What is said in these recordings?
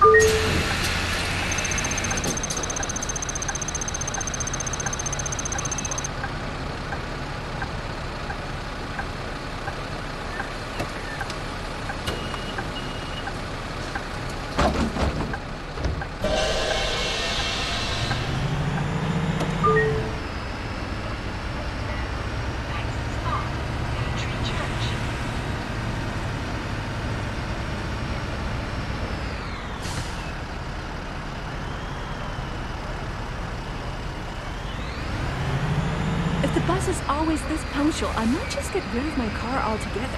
you punctual, I might just get rid of my car altogether.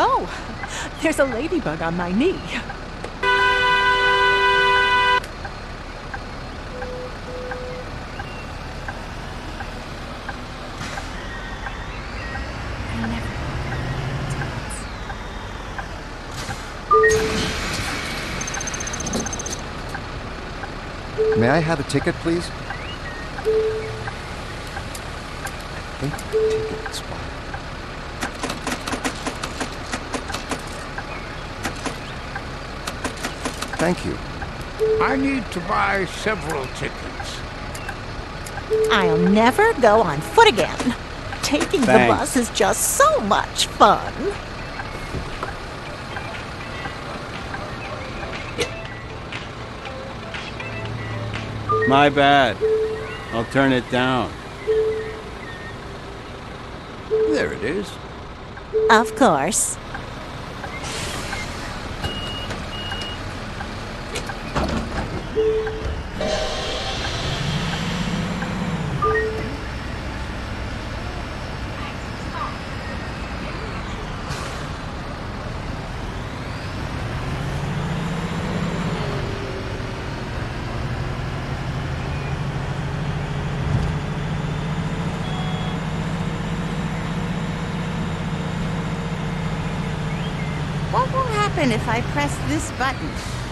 Oh, there's a ladybug on my knee. May I have a ticket, please? I think the ticket expired. Thank you. I need to buy several tickets. I'll never go on foot again. Taking the bus is just so much fun. My bad. I'll turn it down. There it is. Of course. What will happen if I press this button?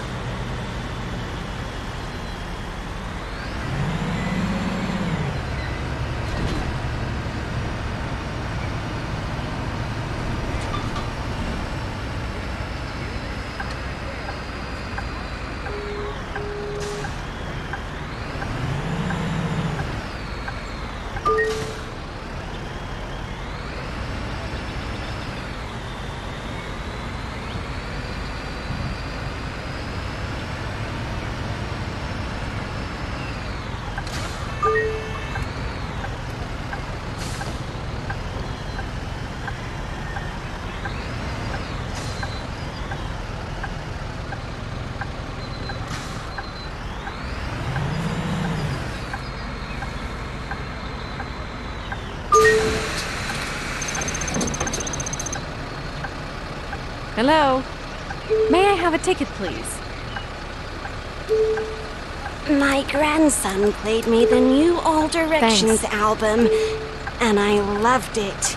Hello? May I have a ticket, please? My grandson played me the new All Directions Thanks. album, and I loved it.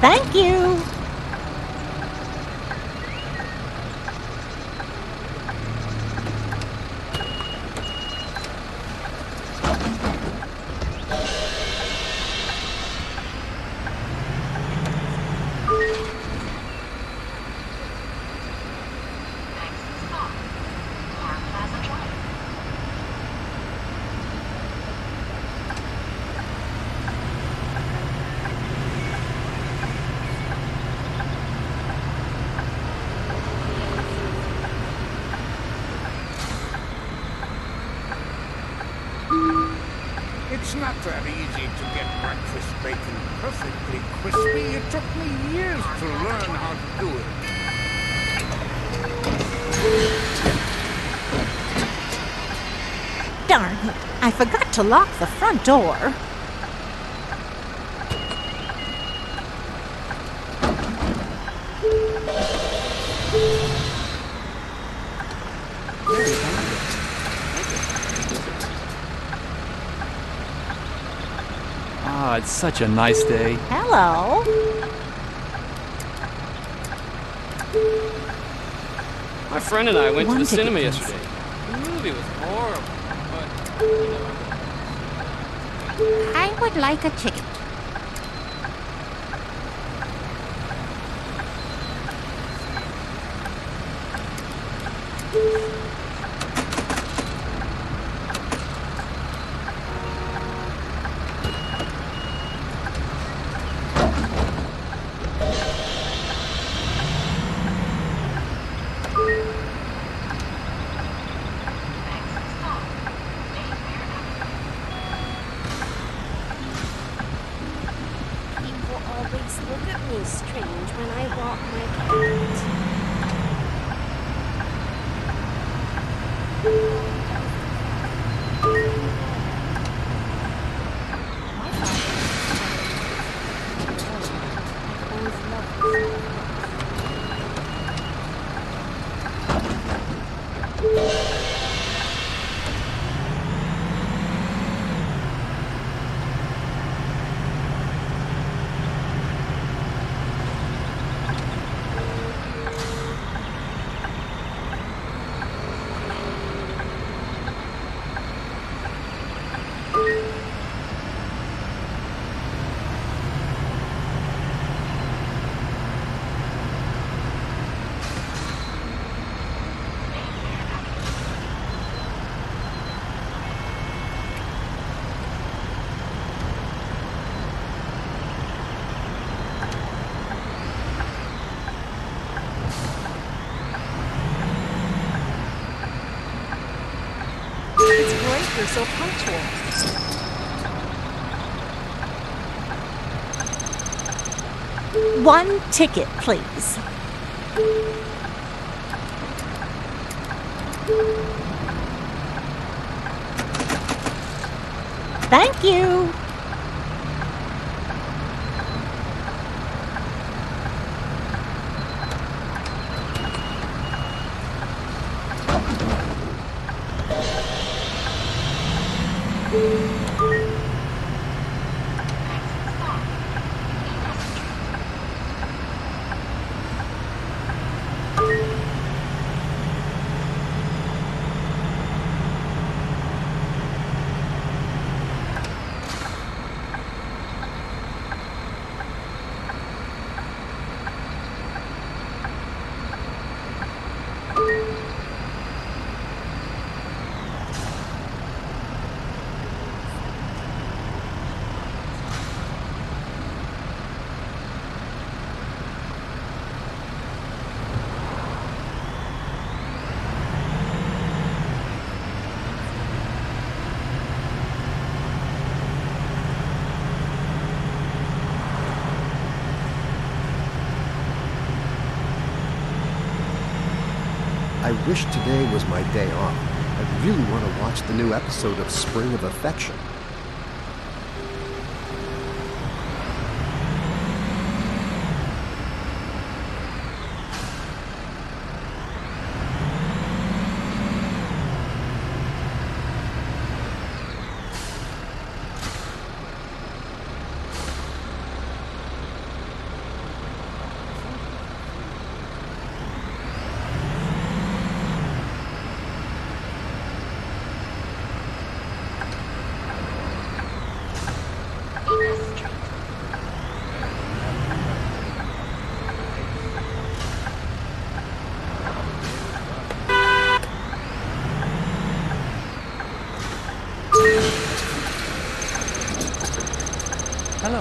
Thank you. It's not that easy to get breakfast bacon perfectly crispy. It took me years to learn how to do it. Darn. I forgot to lock the front door. Such a nice day. Hello. My friend and I went One to the cinema please. yesterday. The movie was horrible, but you know. I would like a ticket. You're so punctual. One ticket, please. Thank you. I wish today was my day off. I really want to watch the new episode of Spring of Affection. Hello.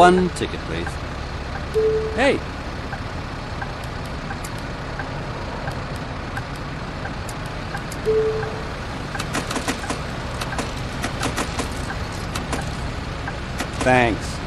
One ticket, please. Hey. Thanks.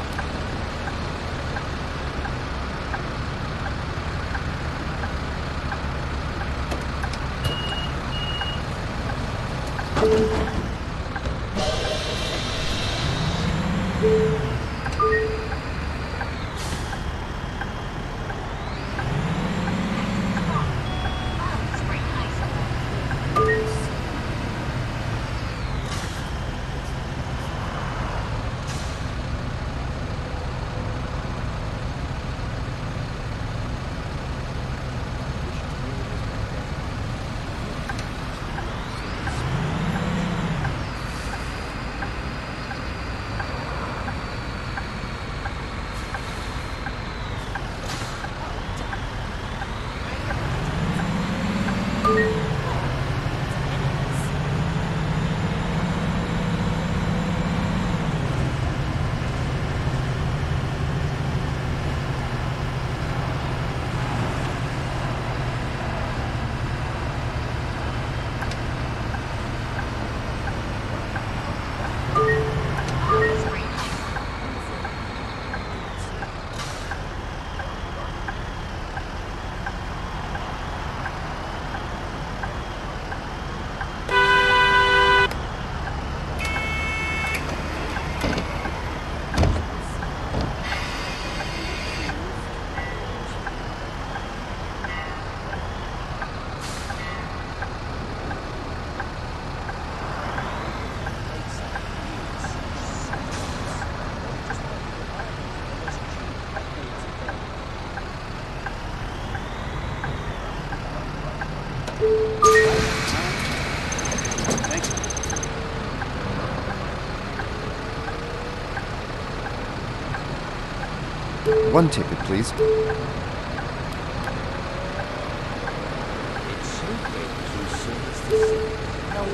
One ticket, please. The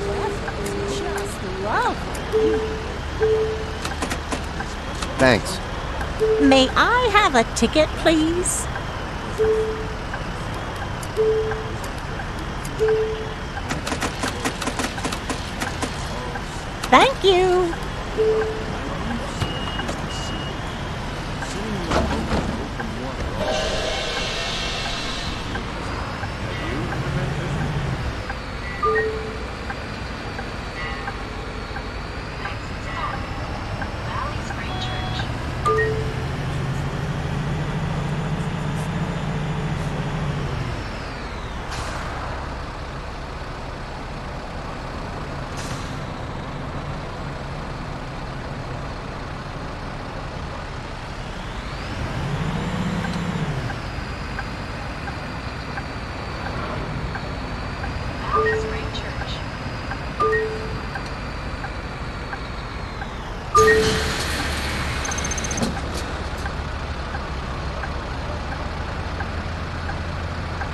weather is just lovely. Thanks. May I have a ticket, please? Thank you.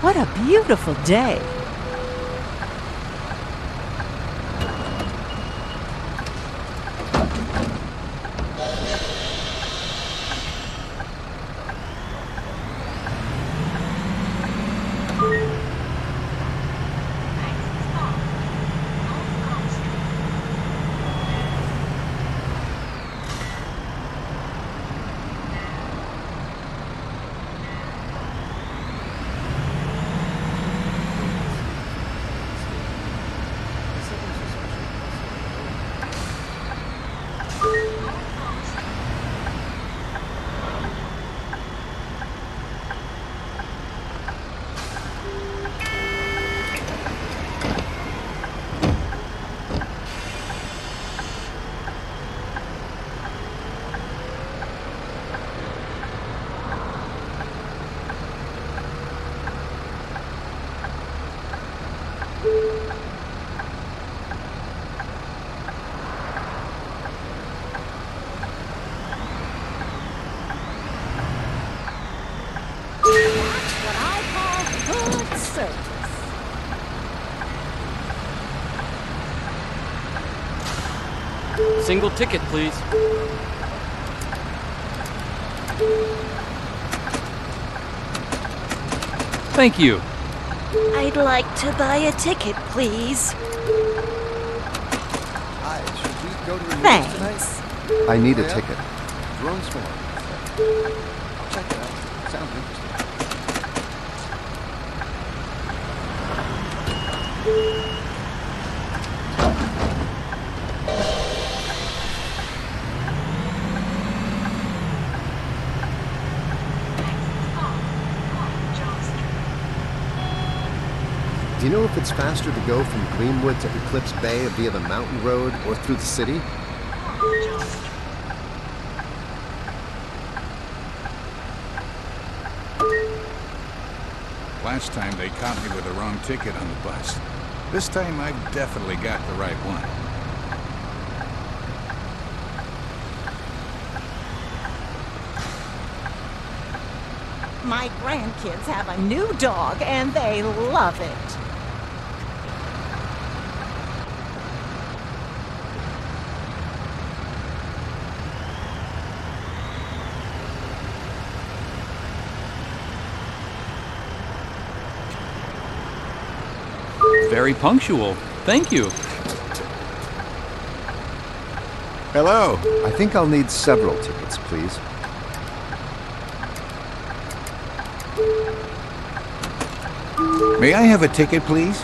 What a beautiful day. What I call good service. Single ticket, please. Thank you. I'd like to buy a ticket, please. Hi, should we go to the tonight? Thanks. I need a Yeah? ticket. Drone Storm. Check it out. Sounds interesting. Do you know if it's faster to go from Greenwood to Eclipse Bay via the mountain road or through the city? Last time they caught me with the wrong ticket on the bus. This time I've definitely got the right one. My grandkids have a new dog and they love it. Very punctual. Thank you. Hello. I think I'll need several tickets, please. May I have a ticket, please?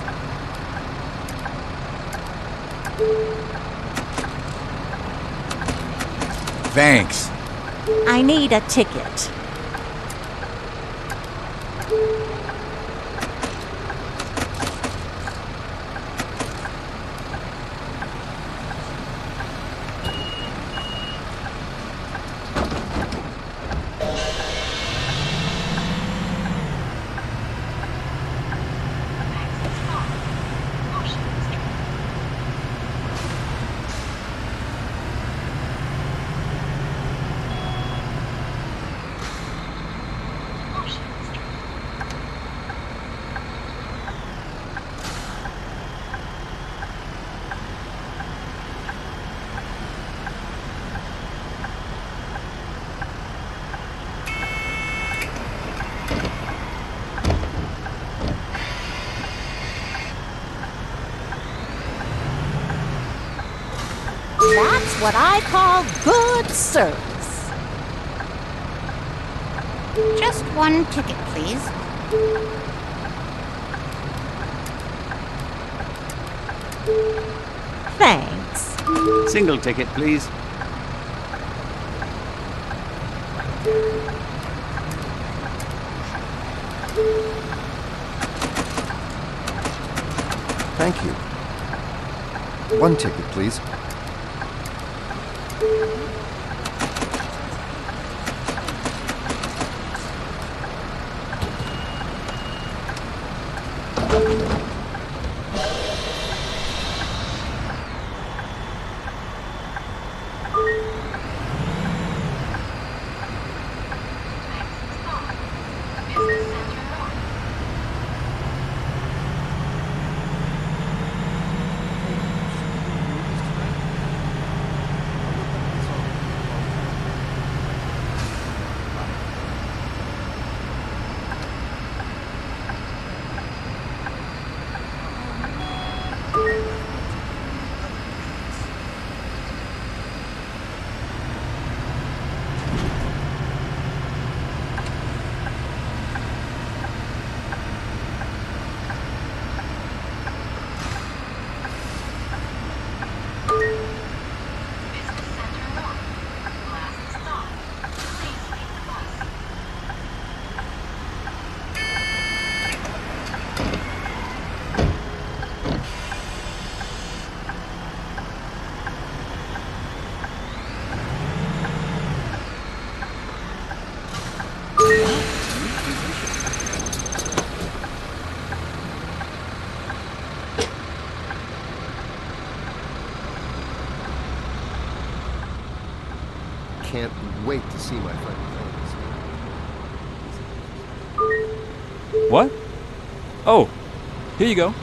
Thanks. I need a ticket. What I call good service. Just one ticket, please. Thanks. Single ticket, please. Thank you. One ticket, please. See. What? Oh, here you go.